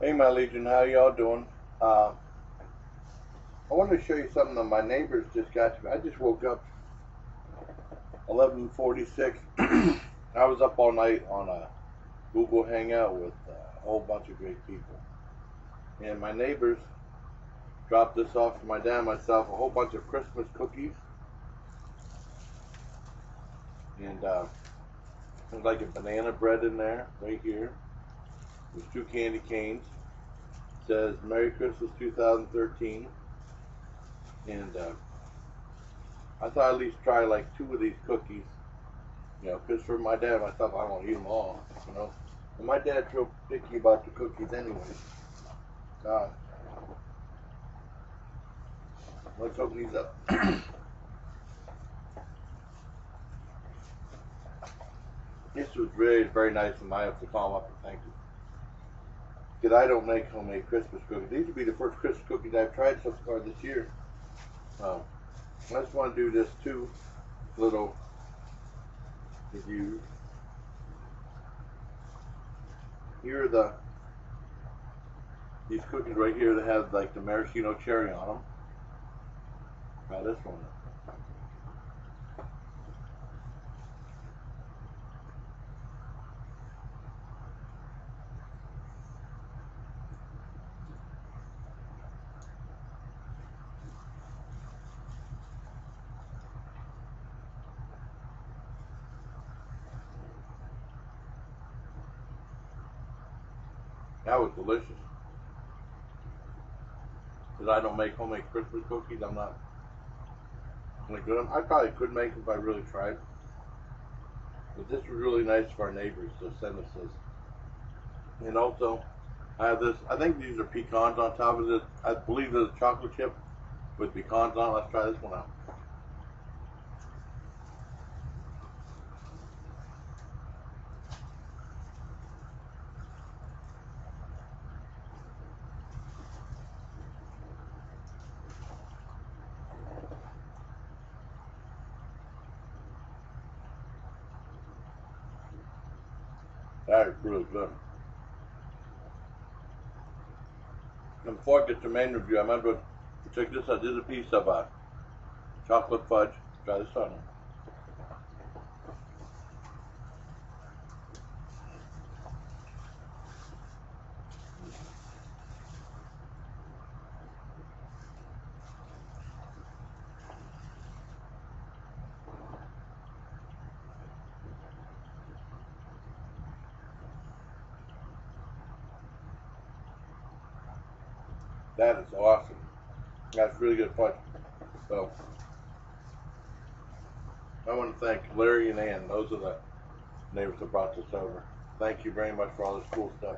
Hey, my Legion, how y'all doing? Uh, I wanted to show you something that my neighbors just got to me. I just woke up 11:46. I was up all night on a Google Hangout with a whole bunch of great people, and my neighbors dropped this off for my dad myself a whole bunch of Christmas cookies, and uh, there's like a banana bread in there right here. There's two candy canes. It says Merry Christmas 2013. And uh, I thought I'd at least try like two of these cookies. You know, because for my dad and myself, I don't eat them all. You know, and my dad's real picky about the cookies anyway. God. Let's open these up. this was really very nice of have to call up and thank you. Because I don't make homemade Christmas cookies. These would be the first Christmas cookies I've tried so far this year. Um, I just want to do this two little reviews. Here are the these cookies right here that have like the maraschino cherry on them. Try this one. That was delicious. Because I don't make homemade Christmas cookies, I'm not. I probably could make them if I really tried. But this was really nice for our neighbors to send us this. And also, I have this, I think these are pecans on top of this. I believe there's a chocolate chip with pecans on it. Let's try this one out. That is really good. And before I get to main review, I might as well check this out. This is a piece of uh, chocolate fudge. Try this on. That is awesome. That's really good fudge. So, I want to thank Larry and Ann. Those are the neighbors that brought this over. Thank you very much for all this cool stuff.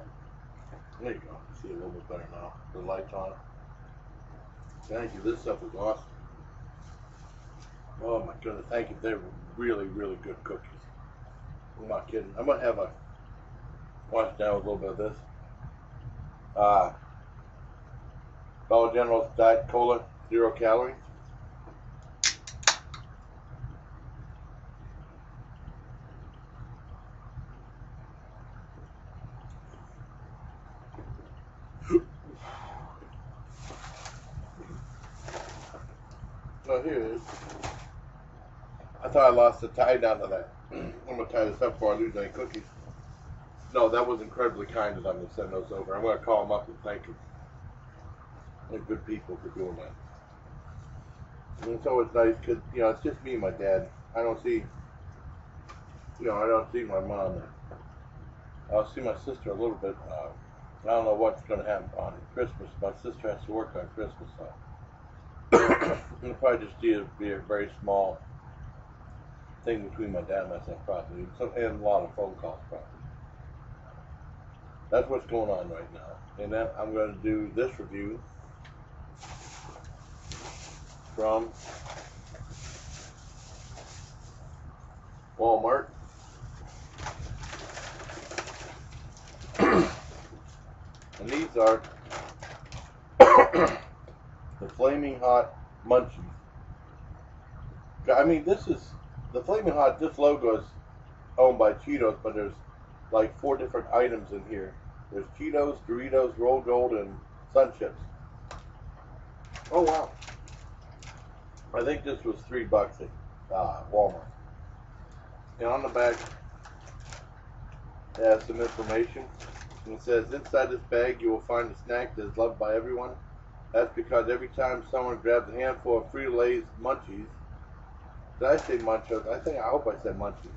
There you go. See a little bit better now. The lights on. Thank you. This stuff is awesome. Oh my goodness. Thank you. They're really, really good cookies. I'm not kidding. I'm gonna have a wash down with a little bit of this. Uh, Dollar General's Diet Cola, zero calories. So here it is. I thought I lost the tie down to that. I'm gonna tie this up before I lose any cookies. No, that was incredibly kind of them to send those over. I'm gonna call them up and thank them. Good people for doing that. And it's always nice because, you know, it's just me and my dad. I don't see, you know, I don't see my mom. I'll see my sister a little bit. Uh, I don't know what's going to happen on Christmas. My sister has to work on Christmas, so it'll probably just be a, be a very small thing between my dad and myself, probably, so, and a lot of phone calls, probably. That's what's going on right now. And then I'm going to do this review from Walmart. and these are the Flaming Hot Munchies. I mean, this is the Flaming Hot. This logo is owned by Cheetos, but there's like four different items in here. There's Cheetos, Doritos, Rold Gold, and Sun Chips. Oh wow! I think this was three bucks at uh, Walmart. And on the back, it has some information. And it says, inside this bag you will find a snack that is loved by everyone. That's because every time someone grabs a handful of Frito-Lay's Munchies, did I say Munchies? I think, I hope I said Munchies.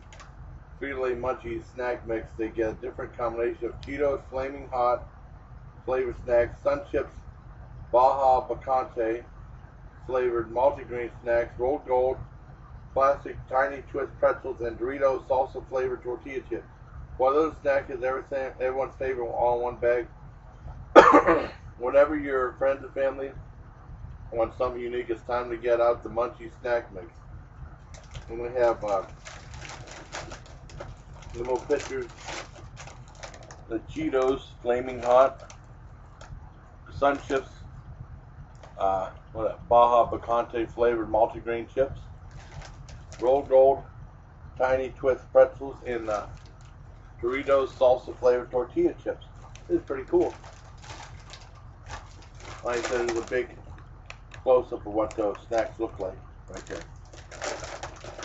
Frito-Lay Munchies snack mix, they get a different combination of Cheetos, Flaming Hot, flavored snacks, Sun Chips, Baja Picante, flavored multigrain snacks, Rold Gold, plastic tiny twist pretzels, and Doritos salsa flavored tortilla chips. While those snacks is everything, everyone's favorite all in one bag. Whenever your friends and family want something unique, it's time to get out the Munchie snack mix. And we have uh, little pictures, the Cheetos Flaming Hot, Sun Chips, uh, what Baja Picante flavored multigrain chips, Rold Gold, Tiny Twist pretzels, and uh, Doritos salsa flavored tortilla chips. It's pretty cool. Like I said, there's a big close up of what those snacks look like right there.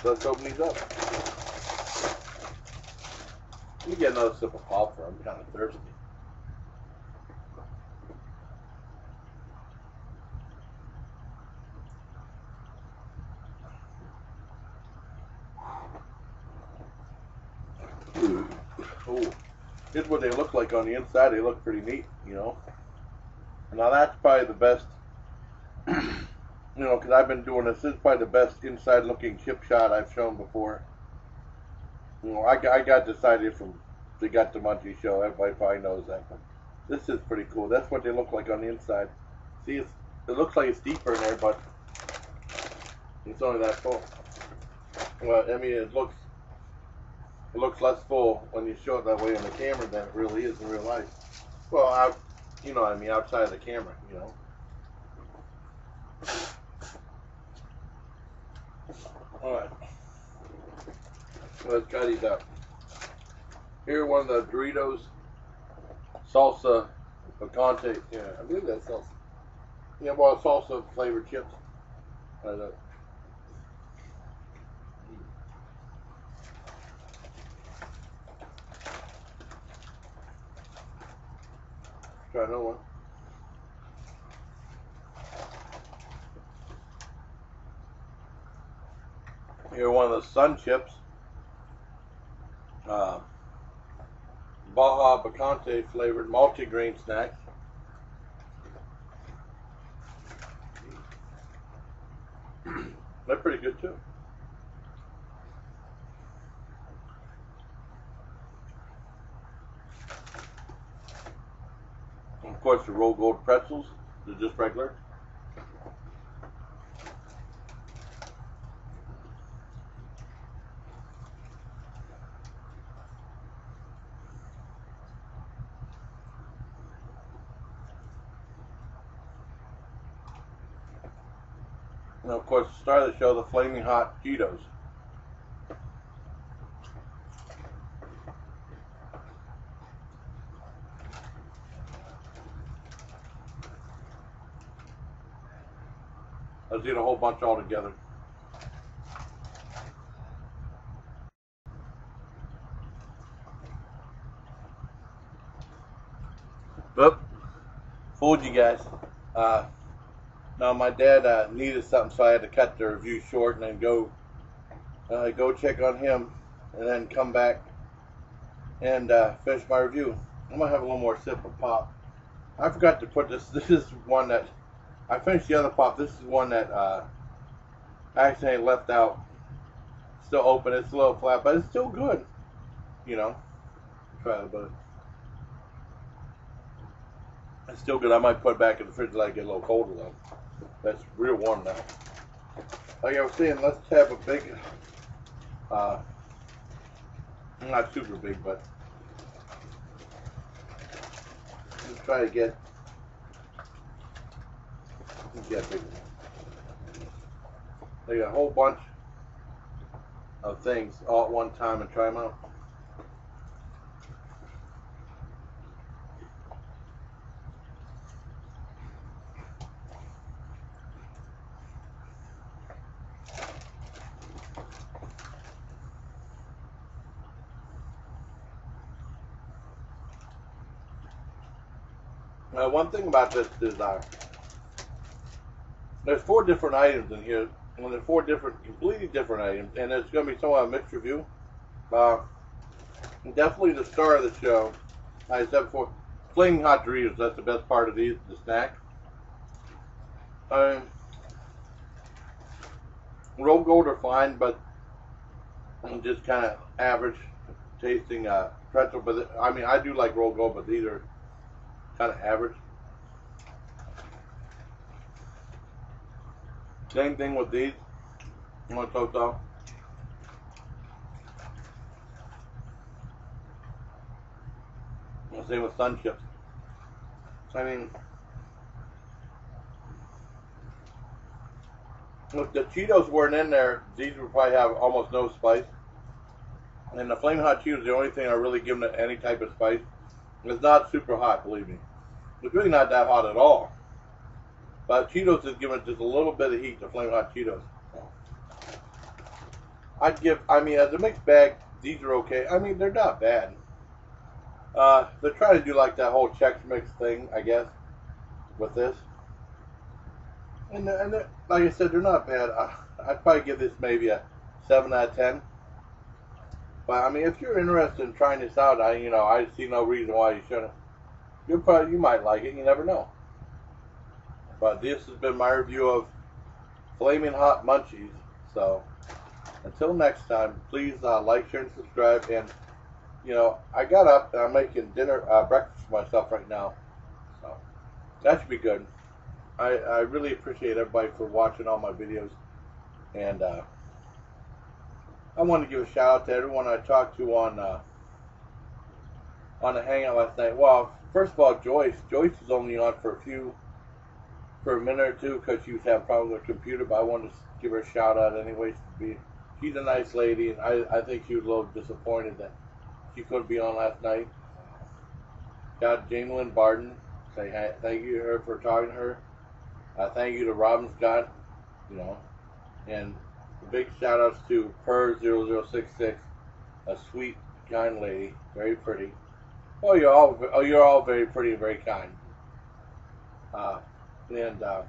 So let's open these up. Let me get another sip of pop for I'm kind of thirsty. Oh, here's what they look like on the inside. They look pretty neat, you know. Now that's probably the best, you know, because I've been doing this. This is probably the best inside-looking chip shot I've shown before. You know, I, I got idea from the Got the Munchie show. Everybody probably knows that, but this is pretty cool. That's what they look like on the inside. See, it's, it looks like it's deeper in there, but it's only that full. Well, I mean, it looks it looks less full when you show it that way on the camera than it really is in real life. Well, out, you know what I mean, outside of the camera, you know. Alright. Let's cut these up. Here, one of the Doritos salsa picante. Yeah, I believe that's salsa. Yeah, well, salsa flavored chips. Right up. Try another one. Here, one of the Sun Chips. Uh, Baja Picante flavored multi-grain snacks. They're pretty good too. Course, the Rold Gold pretzels, they're just regular. And of course, the star of the show, the flaming hot Cheetos. Let's eat a whole bunch all together. But fooled you guys. Uh, now my dad uh, needed something, so I had to cut the review short and then go uh, go check on him, and then come back and uh, finish my review. I'm gonna have a little more sip of pop. I forgot to put this. This is one that I finished the other pop. This is one that uh, I accidentally left out. Still open. It's a little flat, but it's still good. You know. Try it, but it's still good. I might put it back in the fridge let it get a little colder though. That's real warm now. Like I was saying, let's have a big, uh, not super big, but let's try to get get me. Take a whole bunch of things all at one time and try them out. Now, one thing about this desire there's four different items in here, and there's four different, completely different items, and it's going to be somewhat of a mixed review. Uh, definitely the star of the show, I said before, flaming hot Doritos. That's the best part of these, the snack. Um, Rold Gold are fine, but just kind of average tasting uh, pretzel. But I mean, I do like Rold Gold, but these are kind of average. Same thing with these. On Toto. Same with Sun Chips. I mean, if the Cheetos weren't in there, these would probably have almost no spice. And the Flaming Hot Cheetos is the only thing I really give them any type of spice. It's not super hot, believe me. It's really not that hot at all. But Cheetos is giving just a little bit of heat to Flaming Hot Cheetos. I'd give, I mean, as a mixed bag, these are okay. I mean, they're not bad. Uh, they're trying to do like that whole Chex Mix thing, I guess, with this. And, and like I said, they're not bad. I, I'd probably give this maybe a 7 out of 10. But I mean, if you're interested in trying this out, I you know I see no reason why you shouldn't. You probably you might like it. You never know. But this has been my review of Flaming Hot Munchies. So until next time, please uh, like, share, and subscribe. And you know, I got up and I'm making dinner, uh, breakfast for myself right now. So that should be good. I, I really appreciate everybody for watching all my videos. And uh, I want to give a shout out to everyone I talked to on uh, on the hangout last night. Well, first of all, Joyce. Joyce is only on for a few, for a minute or two because she was having problems with her computer. But I wanted to give her a shout out anyway. She's a nice lady, and I, I think she was a little disappointed that she couldn't be on last night. Got Jane Lynn Barton. Say thank you to her for talking to her. Uh, thank you to Robin Scott, you know, and big shout outs to Per0066, a sweet, kind lady, very pretty. Oh, you're all, oh, you're all very pretty and very kind. Uh, and uh,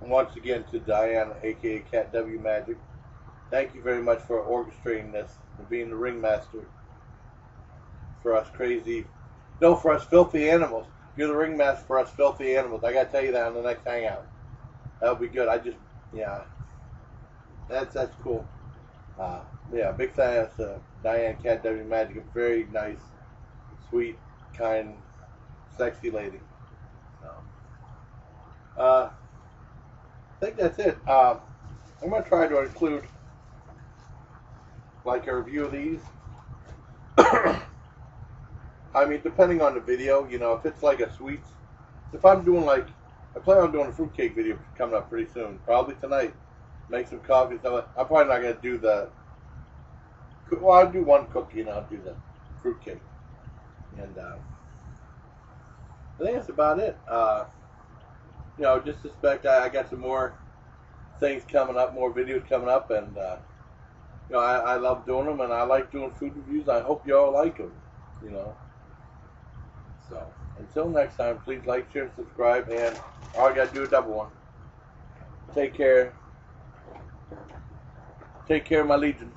once again to Diane, aka Cat W Magic, thank you very much for orchestrating this and being the ringmaster for us crazy, no, for us filthy animals. You're the ringmaster for us filthy animals. I gotta tell you that on the next hangout. That'll be good. I just, yeah, that's that's cool. Uh, yeah, big thanks to Diane Cat W Magic. A very nice, sweet, kind, sexy lady. So, uh, I think that's it. Uh, I'm gonna try to include like a review of these. I mean, depending on the video, you know, if it's like a sweets, if I'm doing like, I plan on doing a fruitcake video coming up pretty soon, probably tonight. Make some coffee stuff. I'm probably not gonna do the. Well, I'll do one cookie and I'll do the fruitcake, and uh, I think that's about it. Uh, you know, just suspect I, I got some more things coming up, more videos coming up, and uh, you know, I, I love doing them, and I like doing food reviews. I hope you all like them. You know. So, until next time, please like, share, and subscribe, and all I got to do is double one. Take care. Take care, my legion.